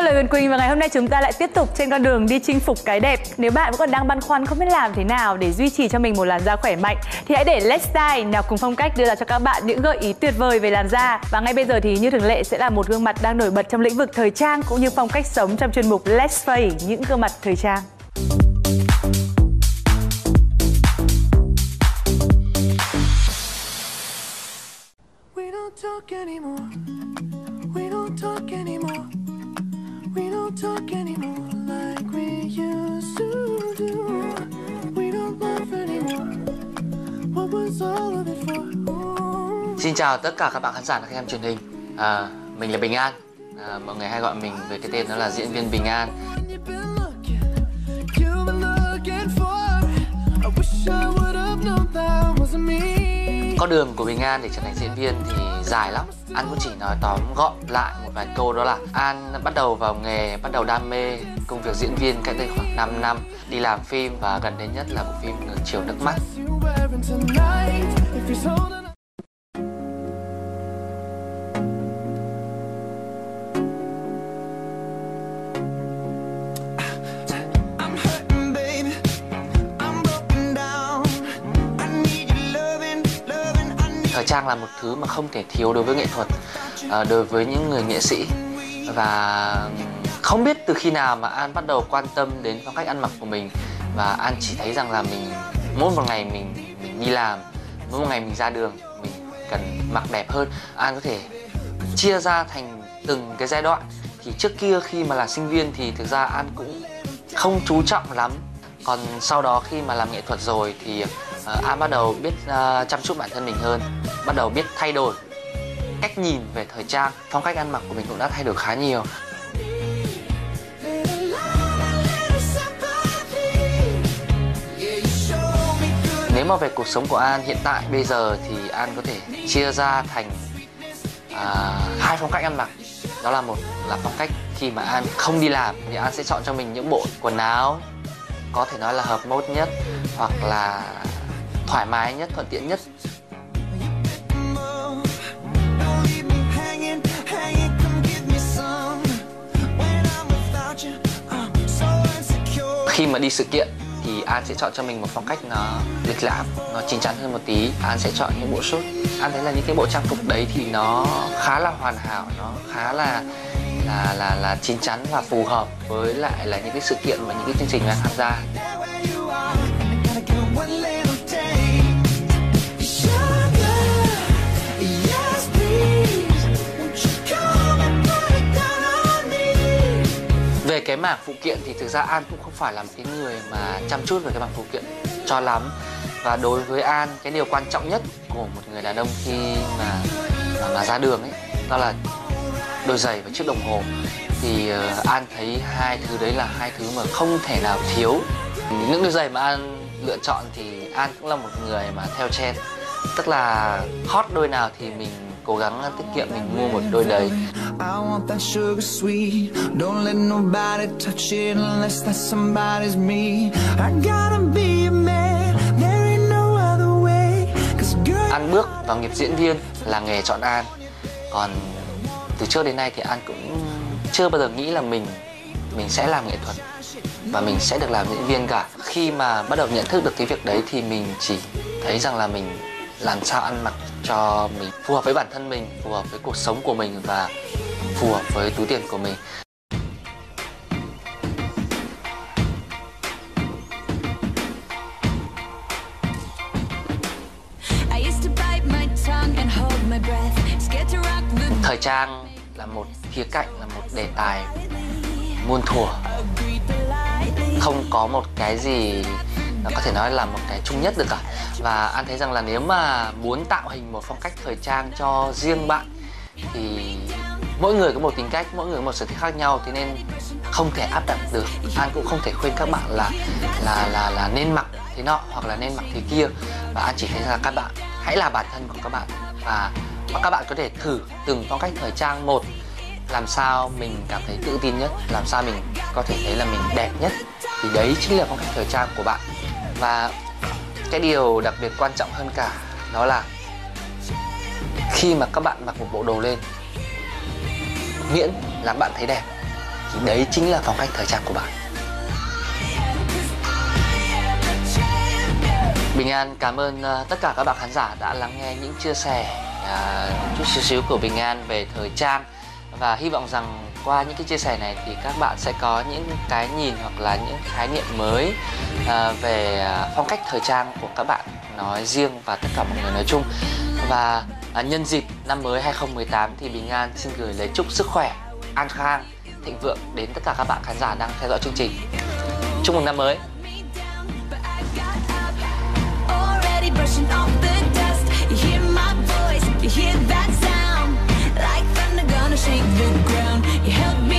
tôi là Huyền Quỳnh và ngày hôm nay chúng ta lại tiếp tục trên con đường đi chinh phục cái đẹp. Nếu bạn vẫn còn đang băn khoăn không biết làm thế nào để duy trì cho mình một làn da khỏe mạnh, thì hãy để Let's Style nào cùng phong cách đưa ra cho các bạn những gợi ý tuyệt vời về làn da. Và ngay bây giờ thì như thường lệ sẽ là một gương mặt đang nổi bật trong lĩnh vực thời trang cũng như phong cách sống trong chuyên mục Let's Face những gương mặt thời trang. We don't talk anymore. We don't talk anymore. Talk anymore like we used to do. We don't laugh anymore. What was all of it for? Xin chào tất cả các bạn khán giả đang xem truyền hình à, Mình là Bình An à, Mọi người hay gọi mình với cái tên đó là diễn viên Bình An Con đường của Bình An để trở thành diễn viên thì dài lắm. An cũng chỉ nói tóm gọn lại một vài câu đó là An bắt đầu vào nghề, bắt đầu đam mê công việc diễn viên cách đây khoảng 5 năm Đi làm phim và gần đây nhất là bộ phim Ngược chiều nước mắt. Trang là một thứ mà không thể thiếu đối với nghệ thuật à, Đối với những người nghệ sĩ. Và không biết từ khi nào mà An bắt đầu quan tâm đến phong cách ăn mặc của mình Và An chỉ thấy rằng là mình mỗi một ngày mình, mình đi làm Mỗi một ngày mình ra đường mình cần mặc đẹp hơn. An có thể chia ra thành từng cái giai đoạn. Thì trước kia khi mà là sinh viên thì thực ra An cũng không chú trọng lắm còn sau đó khi mà làm nghệ thuật rồi thì ờ, uh, An bắt đầu biết uh, chăm chút bản thân mình hơn bắt đầu biết thay đổi cách nhìn về thời trang. Phong cách ăn mặc của mình cũng đã thay đổi khá nhiều. Nếu mà về cuộc sống của An hiện tại bây giờ thì An có thể chia ra thành à, hai phong cách ăn mặc. Đó là một là phong cách khi mà An không đi làm thì An sẽ chọn cho mình những bộ quần áo có thể nói là hợp mốt nhất hoặc là thoải mái nhất, thuận tiện nhất. Khi mà đi sự kiện thì An sẽ chọn cho mình một phong cách nó lịch lãm, nó chín chắn hơn một tí. An sẽ chọn những bộ suit An thấy là những cái bộ trang phục đấy thì nó khá là hoàn hảo, nó khá là là là là chín chắn và phù hợp với lại là những cái sự kiện và những cái chương trình đang An tham gia. Về cái mảng phụ kiện thì thực ra An cũng không phải là một cái người mà chăm chút về cái mảng phụ kiện cho lắm. Và đối với An cái điều quan trọng nhất của một người đàn ông khi mà mà, mà ra đường ấy đó là đôi giày và chiếc đồng hồ. Thì ờ, An thấy hai thứ đấy là hai thứ mà không thể nào thiếu. Những đôi giày mà An lựa chọn thì An cũng là một người mà theo trend. Tức là hot đôi nào thì mình cố gắng tiết kiệm mình mua một đôi đấy. An bước vào nghiệp diễn viên là nghề chọn An. Còn từ trước đến nay thì An cũng chưa bao giờ nghĩ là mình mình sẽ làm nghệ thuật và mình sẽ được làm diễn viên cả. Khi mà bắt đầu nhận thức được cái việc đấy thì mình chỉ thấy rằng là mình làm sao ăn mặc cho mình phù hợp với bản thân mình phù hợp với cuộc sống của mình và phù hợp với túi tiền của mình. Thời trang là một khía cạnh, là một đề tài muôn thuở. Không có một cái gì nó có thể nói là một cái chung nhất được cả. Và anh thấy rằng là nếu mà muốn tạo hình một phong cách thời trang cho riêng bạn, thì mỗi người có một tính cách, mỗi người có một sở thích khác nhau, thế nên không thể áp đặt được. An cũng không thể khuyên các bạn là là là là nên mặc thế nọ hoặc là nên mặc thế kia. Và an chỉ thấy là các bạn, hãy là bản thân của các bạn. Và và các bạn có thể thử từng phong cách thời trang một. Làm sao mình cảm thấy tự tin nhất, làm sao mình có thể thấy là mình đẹp nhất. Thì đấy chính là phong cách thời trang của bạn. Và cái điều đặc biệt quan trọng hơn cả đó là khi mà các bạn mặc một bộ đồ lên, miễn là bạn thấy đẹp, thì đấy chính là phong cách thời trang của bạn. Bình An, cảm ơn ờ, tất cả các bạn khán giả đã lắng nghe những chia sẻ à, chút xíu xíu của Bình An về thời trang và hy vọng rằng qua những cái chia sẻ này thì các bạn sẽ có những cái nhìn hoặc là những khái niệm mới à, về à, phong cách thời trang của các bạn nói riêng và tất cả mọi người nói chung và à, nhân dịp năm mới 2018 thì Bình An xin gửi lời chúc sức khỏe, an khang, thịnh vượng đến tất cả các bạn khán giả đang theo dõi chương trình. Chúc mừng năm mới. hear that sound. Like thunder gonna shake the ground. You help